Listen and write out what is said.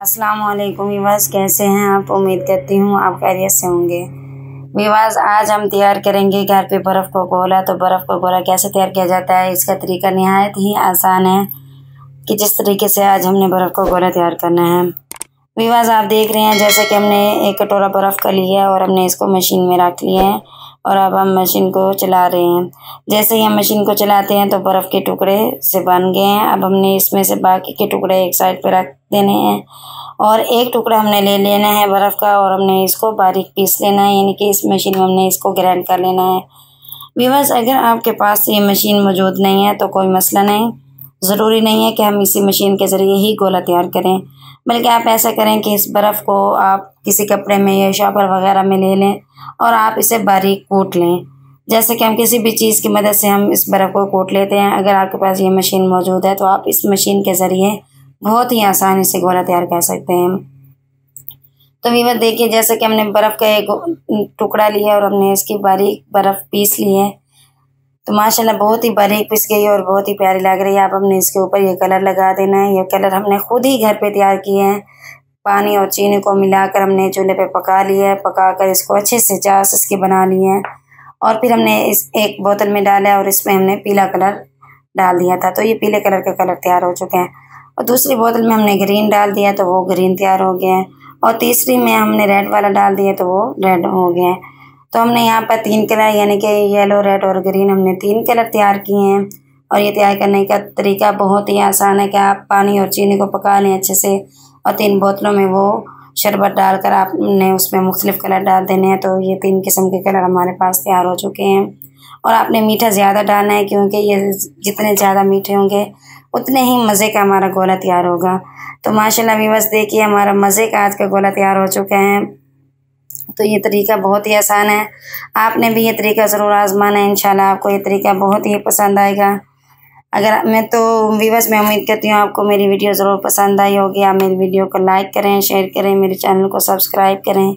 अस्सलाम वालेकुम विवास कैसे हैं आप? उम्मीद करती हूँ आप खैरियत से होंगे। विवास आज हम तैयार करेंगे घर पे बर्फ़ को गोला। तो बर्फ़ को गोला कैसे तैयार किया जाता है? इसका तरीका नहायत ही आसान है कि जिस तरीके से आज हमने बर्फ़ को गोला तैयार करना है। विवास आप देख रहे हैं, जैसे कि हमने एक कटोरा बर्फ़ का लिया है और हमने इसको मशीन में रख लिया है और अब हम मशीन को चला रहे हैं। जैसे ही हम मशीन को चलाते हैं तो बर्फ़ के टुकड़े से बन गए हैं। अब हमने इसमें से बाकी के टुकड़े एक साइड पर रख देने हैं और एक टुकड़ा हमने ले लेना है बर्फ़ का और हमने इसको बारीक पीस लेना है, यानी कि इस मशीन में हमने इसको ग्राइंड कर लेना है। वीवर्स अगर आपके पास ये मशीन मौजूद नहीं है तो कोई मसला नहीं। ज़रूरी नहीं है कि हम इसी मशीन के ज़रिए ही गोला तैयार करें। बल्कि आप ऐसा करें कि इस बर्फ़ को आप किसी कपड़े में या शॉपर वगैरह में ले लें और आप इसे बारीक कूट लें। जैसे कि हम किसी भी चीज़ की मदद से हम इस बर्फ़ को कूट लेते हैं। अगर आपके पास ये मशीन मौजूद है तो आप इस मशीन के ज़रिए बहुत ही आसानी से गोला तैयार कर सकते हैं। तो वीवर देखिए, जैसे कि हमने बर्फ़ का एक टुकड़ा लिया और हमने इसकी बारीक बर्फ़ पीस ली है। तो माशाल्लाह बहुत ही बारीक पिस गई और बहुत ही प्यारी लग रही है। आप हमने इसके ऊपर ये कलर लगा देना है। ये कलर हमने खुद ही घर पे तैयार किए हैं। पानी और चीनी को मिलाकर हमने चूल्हे पे पका लिया है। पका कर इसको अच्छे से चास इसके बना लिए हैं। और फिर हमने इस एक बोतल में डाला और इसमें हमने पीला कलर डाल दिया था। तो ये पीले कलर के कलर तैयार हो चुके हैं। और दूसरी बोतल में हमने ग्रीन डाल दिया तो वो ग्रीन तैयार हो गया है। और तीसरी में हमने रेड वाला डाल दिया तो वो रेड हो गया है। तो हमने यहाँ पर तीन कलर, यानी कि येलो रेड और ग्रीन हमने तीन कलर तैयार किए हैं। और ये तैयार करने का तरीका बहुत ही आसान है कि आप पानी और चीनी को पका लें अच्छे से और तीन बोतलों में वो शरबत डालकर आपने उसमें मुख्तलिफ़ कलर डाल देने हैं। तो ये तीन किस्म के कलर हमारे पास तैयार हो चुके हैं। और आपने मीठा ज़्यादा डालना है क्योंकि ये जितने ज़्यादा मीठे होंगे, उतने ही मज़े का हमारा गोला तैयार होगा। तो माशाल्लाह बस देखिए हमारा मज़े का आज का गोला तैयार हो चुका है। तो ये तरीका बहुत ही आसान है। आपने भी ये तरीका ज़रूर आजमाना है इनशाला आपको ये तरीका बहुत ही पसंद आएगा। अगर मैं तो वीवर्स में उम्मीद करती हूँ आपको मेरी वीडियो ज़रूर पसंद आई होगी। आप मेरी वीडियो को लाइक करें, शेयर करें, मेरे चैनल को सब्सक्राइब करें।